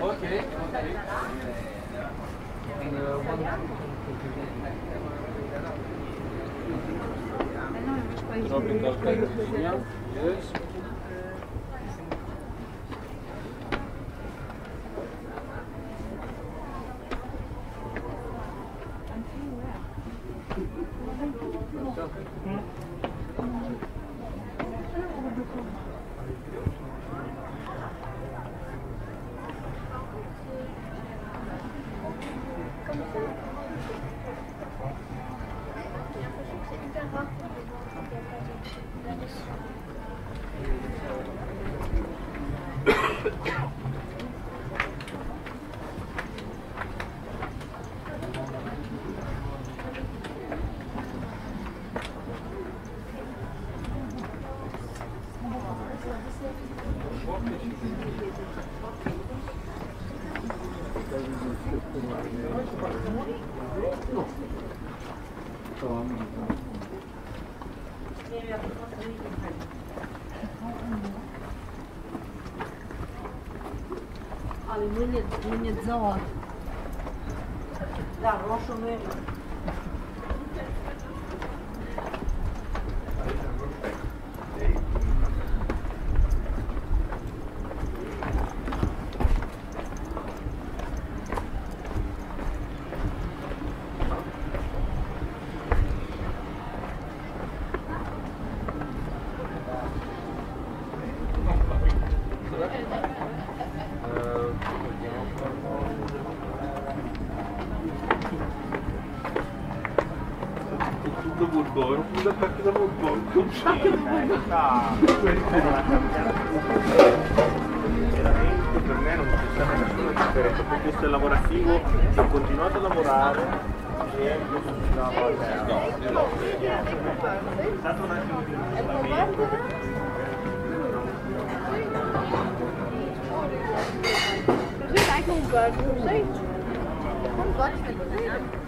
Okay. Tropical ali mâine, mâine ziua. Dar roșu nu e. do Burgor, do ataque da Burgor, do ataque da Burgor. Veramente per me non c'è stata nessuna differenza, perché questo è lavorativo, ho continuato a lavorare e io continuavo a lavorare. È stato un attimo di isolamento. Er zit eigenlijk een burger, zeker. Een burger.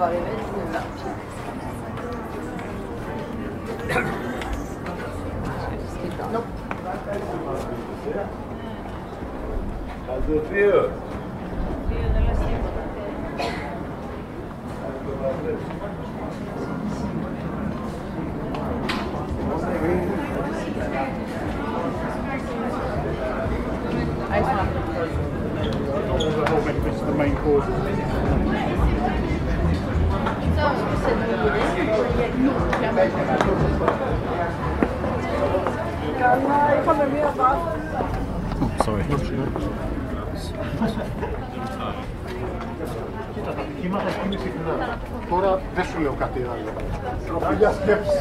Var det δεν σου λέω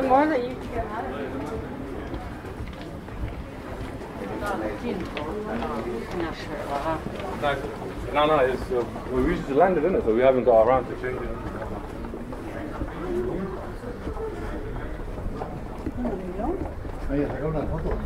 the more that you can get out of it. No, no, it's, uh, we reached the landing, in it, so we haven't got around to changing. Oye, saca una photo.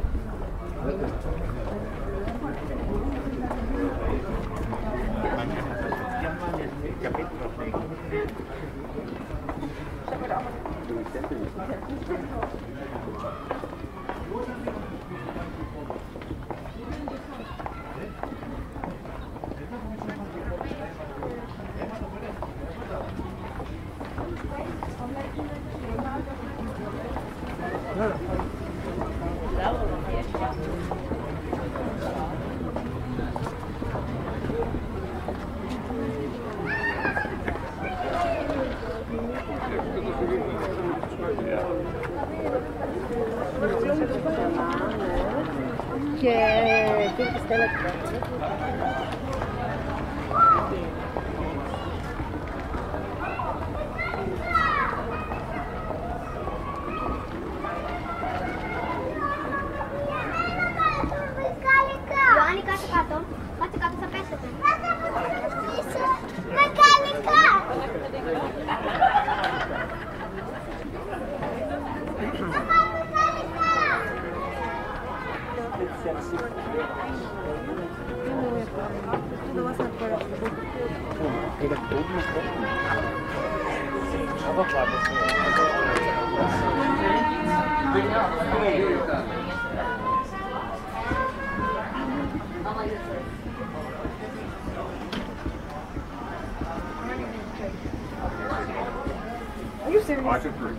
Και τι πιστεύετε; Are you serious? I should drink.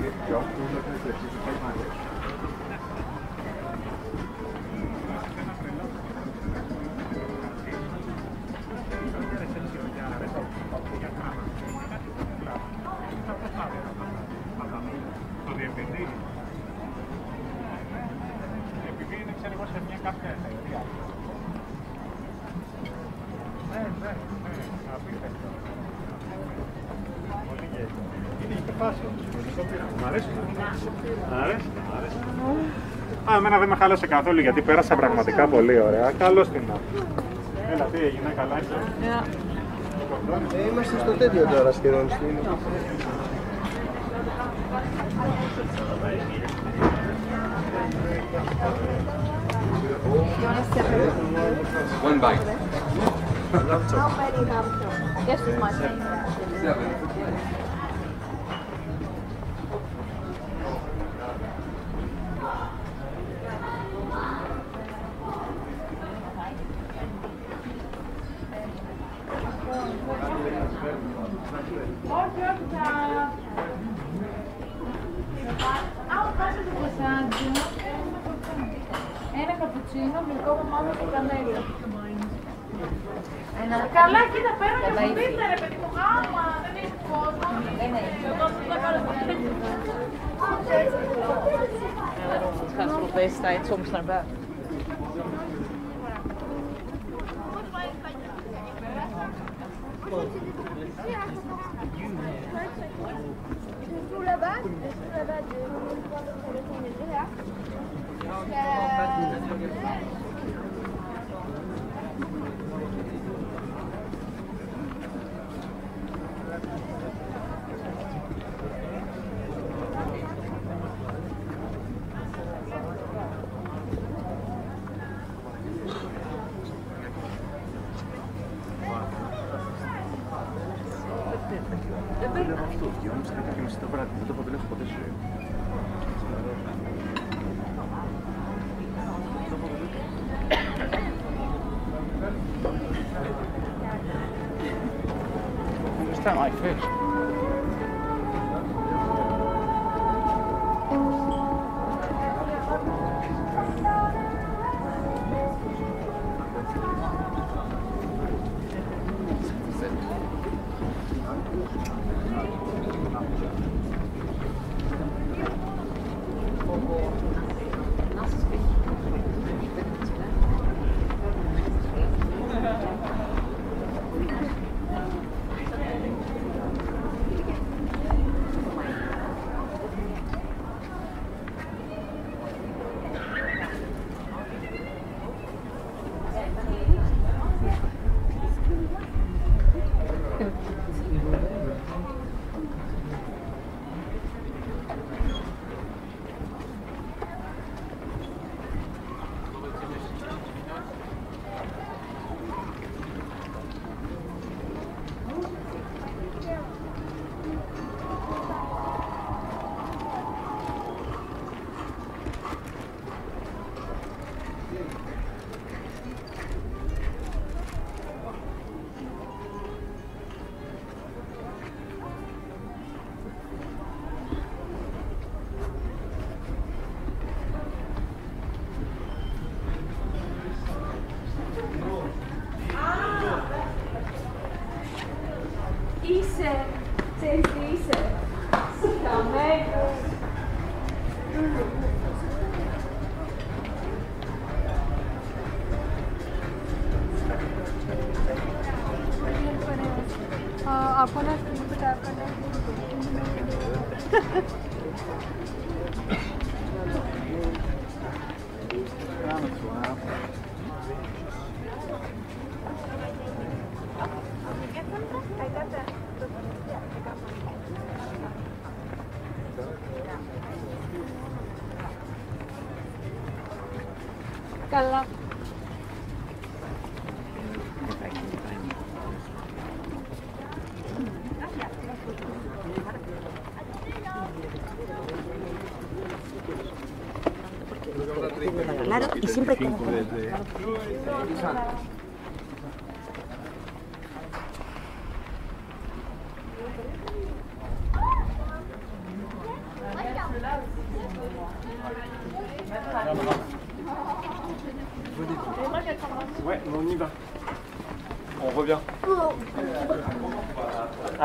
Get Josh to look at this. Εμένα δεν με χάλασε καθόλου γιατί πέρασα πραγματικά πολύ ωραία. Καλώς την να. Έλα, τι έγινε, καλά είσαι; Ε, είμαστε στο τέτοιο τώρα σχεδόν στην... One bite. Yes, with my friend. Seven. Castro Bay está em Somos Lambert. là-bas, là-bas я вам тут, я вам скажу, каким-то брат, зато подальше подальше. Sácala. Claro, y siempre como...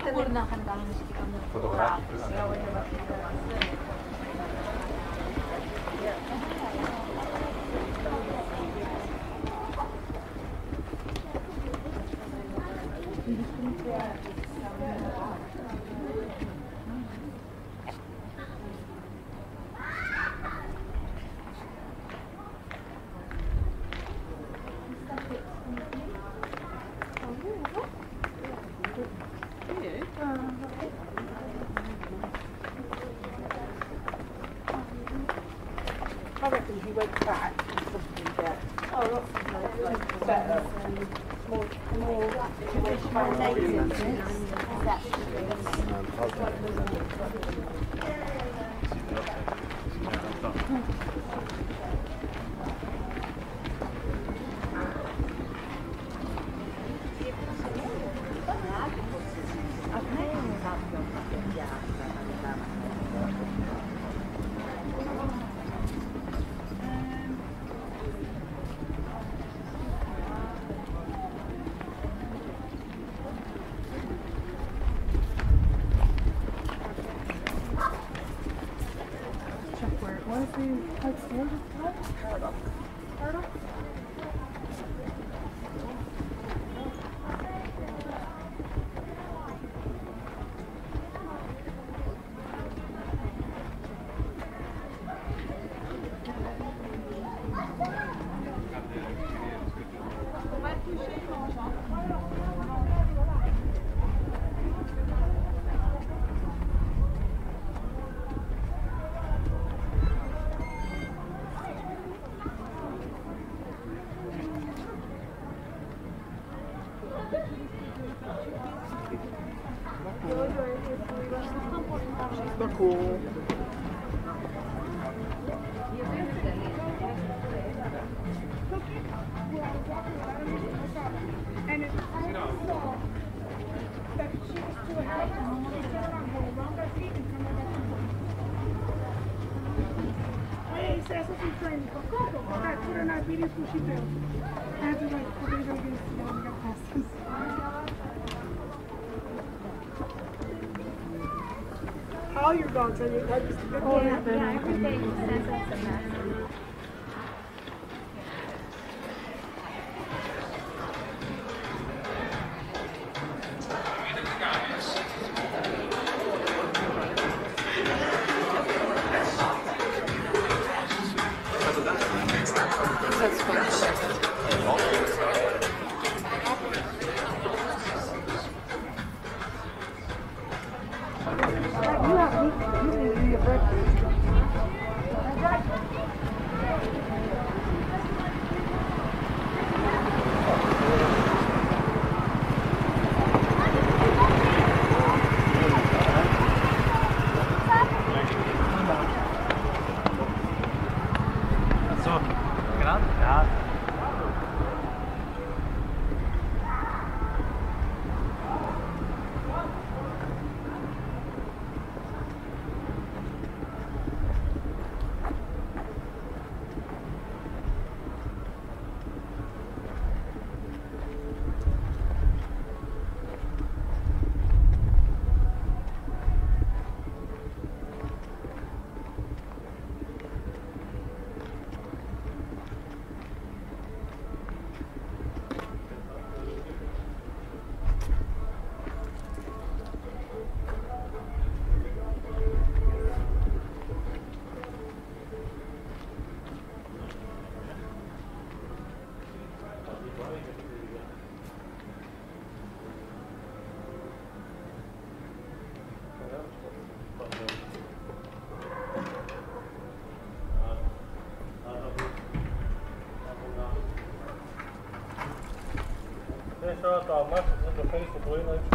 sempurnakan kalau misalnya kamu fotografi. Oye, dice eso sí fue en Coco, para que era una video pushito. I have to like put it against the other passes. All your dogs are your dogs. Yeah, everything says it's a mess. Gracias. Eu atuar mais, eu tô feliz com o Bruno, a gente vai